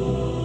Oh.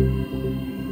Música